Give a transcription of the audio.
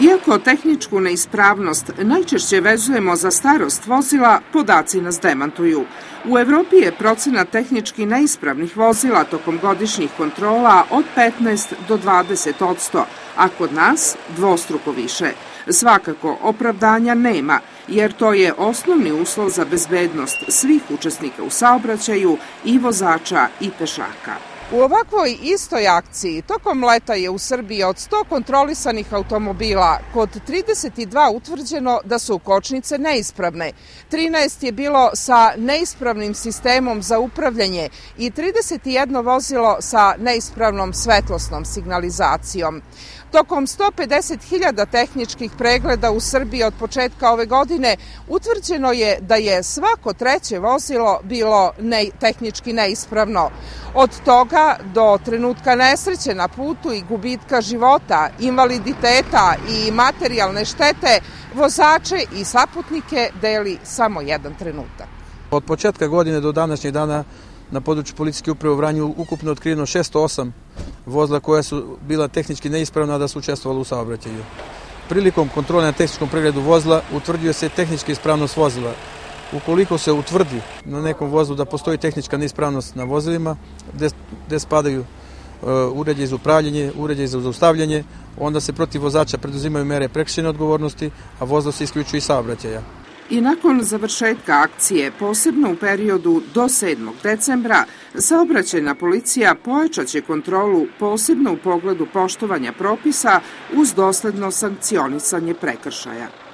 Iako tehničku neispravnost najčešće vezujemo za starost vozila, podaci nas demantuju. U Evropi je procena tehnički neispravnih vozila tokom godišnjih kontrola od 15 do 20 odsto, a kod nas dvostruko više. Svakako, opravdanja nema, jer to je osnovni uslov za bezbednost svih učesnika u saobraćaju i vozača i pešaka. U ovakvoj istoj akciji tokom leta je u Srbiji od 100 kontrolisanih automobila kod 32 utvrđeno da su kočnice neispravne. 13 je bilo sa neispravnim sistemom za upravljanje i 31 vozilo sa neispravnom svetlosnom signalizacijom. Tokom 150.000 tehničkih pregleda u Srbiji od početka ove godine utvrđeno je da je svako treće vozilo bilo ne, tehnički neispravno. Od toga do trenutka nesreće na putu i gubitka života, invaliditeta i materijalne štete, vozače i saputnike deli samo jedan trenutak. Od početka godine do današnjeg dana na području policijske uprave u Vranju ukupno otkriveno 608 vozila koja su bila tehnički neispravna da su učestvovala u saobraćaju. Prilikom kontrole na tehničkom pregledu vozila utvrđuje se tehnička ispravnost vozila. Ukoliko se utvrdi na nekom vozilu da postoji tehnička neispravnost na vozilima, gde, gde spadaju uh, uređaj za upravljanje, uređaj za zaustavljanje, onda se protiv vozača preduzimaju mere prekšćene odgovornosti, a vozilo se isključuje iz saobraćaja. I nakon završetka akcije, posebno u periodu do 7. decembra, saobraćajna policija pojačaće kontrolu posebno u pogledu poštovanja propisa uz dosledno sankcionisanje prekršaja.